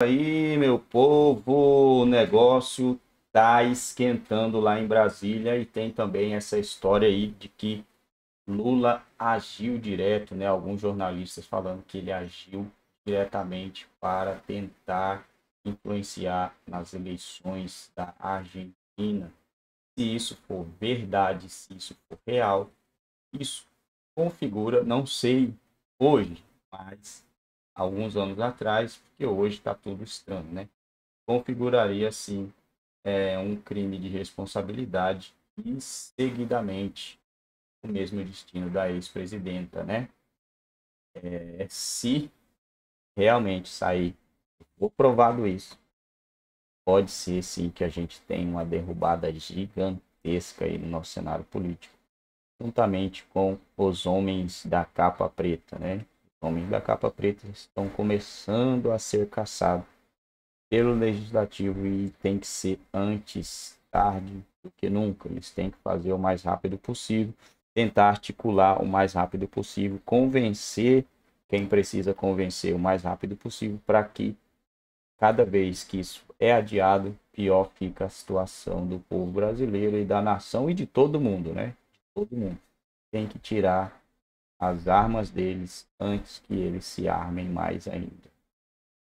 aí, meu povo, o negócio tá esquentando lá em Brasília e tem também essa história aí de que Lula agiu direto, né? Alguns jornalistas falando que ele agiu diretamente para tentar influenciar nas eleições da Argentina. Se isso for verdade, se isso for real, isso configura, não sei hoje, mas alguns anos atrás, porque hoje está tudo estranho, né? Configuraria, sim, é, um crime de responsabilidade e, seguidamente, o mesmo destino da ex-presidenta, né? É, se realmente sair provado isso, pode ser sim que a gente tenha uma derrubada gigantesca aí no nosso cenário político, juntamente com os homens da capa preta, né? Homens da capa preta estão começando a ser caçados pelo legislativo e tem que ser antes tarde do que nunca. Eles têm que fazer o mais rápido possível, tentar articular o mais rápido possível, convencer quem precisa convencer o mais rápido possível para que cada vez que isso é adiado, pior fica a situação do povo brasileiro e da nação e de todo mundo, né? Todo mundo. Tem que tirar as armas deles antes que eles se armem mais ainda.